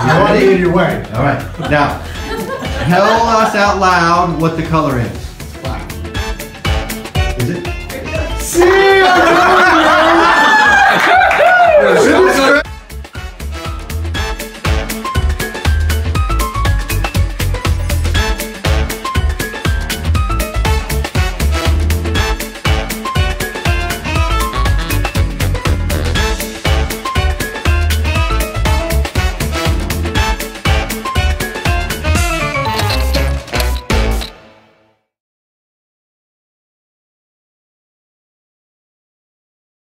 I want to get your way. All right. Now, tell us out loud what the color is.